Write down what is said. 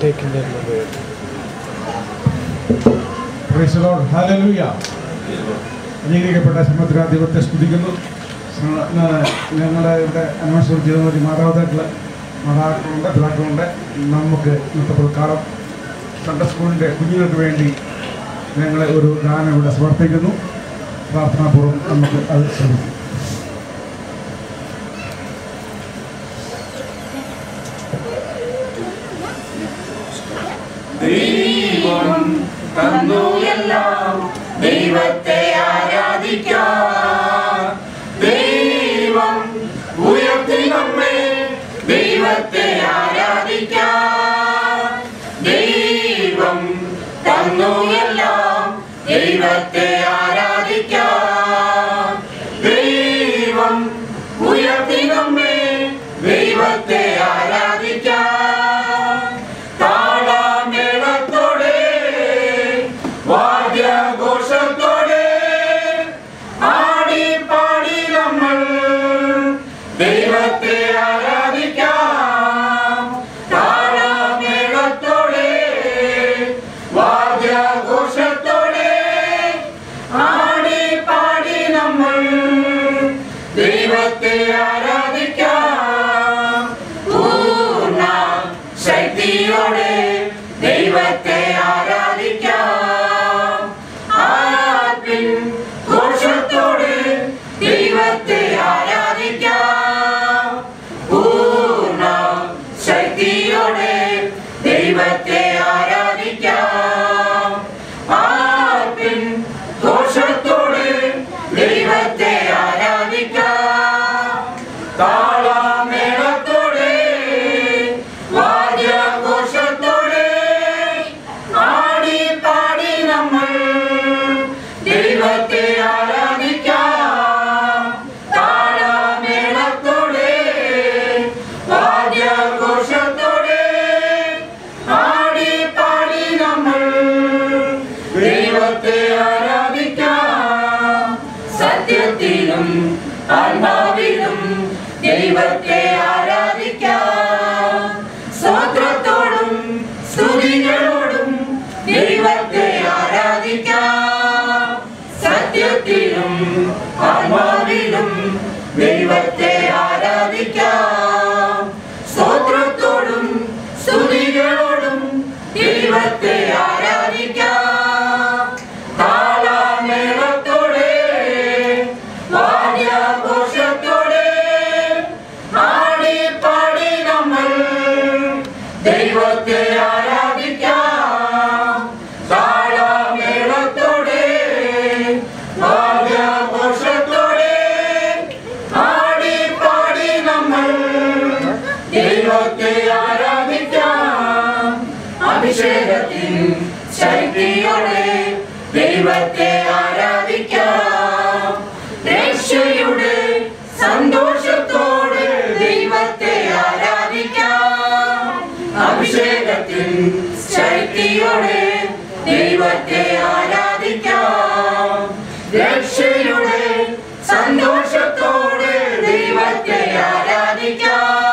taking in the word. Praise the Lord. Hallelujah. അംഗീകരിക്കപ്പെട്ട സമുദ്ര ദൈവത്തെ സ്തുതിക്കുന്നു ഞങ്ങളുടെ ഇവിടെ അന്വേഷണം ചെയ്ത ഒരു മാതാപിതാക്കൾ മാതാക്കളുണ്ട് പിതാക്കളുണ്ട് നമുക്ക് ഇന്നത്തെ പ്രകാരം സൺഡർ സ്കൂളിന്റെ കുഞ്ഞുങ്ങൾക്ക് വേണ്ടി ഞങ്ങളെ ഒരു ഗാനം ഇവിടെ സമർപ്പിക്കുന്നു പ്രാർത്ഥനാപൂർവം നമുക്ക് അത് ശ്രമിക്കാം ദൈവം തന്നു എല്ലാം ദൈവത്തെ ദൈവത്തെ ആരാധിക്കാം ദൈവത്തെ ആരാധിക്കാം. സത്യത്തിലും ആത്മാവിലും ദൈവത്തെ ആരാധിക്കാം. സ്തുതികളോടും ദൈവത്തെ ആരാധിക്കാം. സത്യത്തിലും ആത്മാവിലും ദൈവത്തെ ആരാധിക്കാം. ദൈവത്തെ ആരാധിക്കാം. താളമേളത്തോടെ വാദ്യഘോഷത്തോടെ ആടി പാടി നമ്മൾ ദൈവത്തെ ആരാധിക്കാം. അഭിഷേകത്തിൻ ശക്തിയോടെ ദൈവത്തെ ശക്തിയോടെ ദൈവത്തെ ആരാധിക്കാം. രക്ഷയുടെ സന്തോഷത്തോടെ ദൈവത്തെ ആരാധിക്കാം.